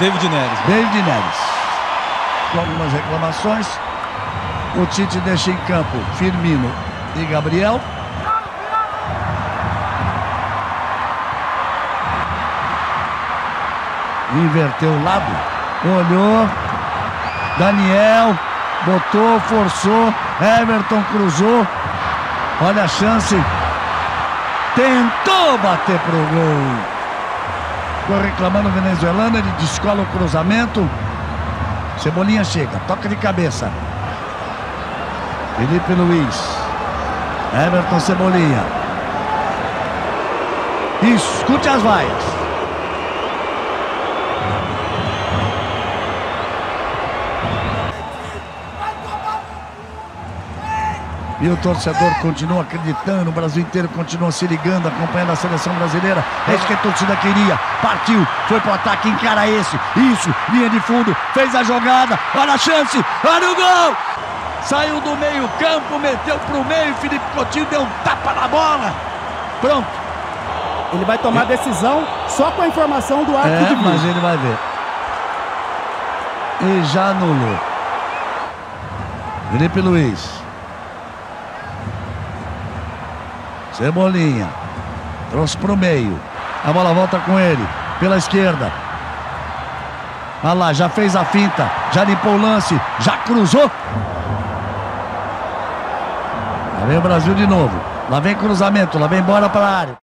David Neres. David Neres. Com algumas reclamações. O Tite deixa em campo Firmino e Gabriel. Inverteu o lado. Olhou. Daniel. Botou, forçou. Everton cruzou. Olha a chance. Tentou bater pro gol. Ficou reclamando venezuelano. Ele descola o cruzamento. Cebolinha chega. Toca de cabeça. Felipe Luiz. Everton Cebolinha. Escute as vaias. E o torcedor continua acreditando, o Brasil inteiro continua se ligando, acompanhando a seleção brasileira. É isso que a torcida queria. Partiu, foi pro ataque, encara esse. Isso, linha de fundo, fez a jogada, olha a chance, olha o gol! Saiu do meio-campo, meteu pro meio, Felipe Coutinho deu um tapa na bola. Pronto. Ele vai tomar decisão só com a informação do árbitro É, de mas ele vai ver. E já anulou. Felipe Luiz. Cebolinha. Trouxe pro meio. A bola volta com ele. Pela esquerda. Olha lá, já fez a finta. Já limpou o lance. Já cruzou. Lá vem o Brasil de novo. Lá vem cruzamento. Lá vem bola para a área.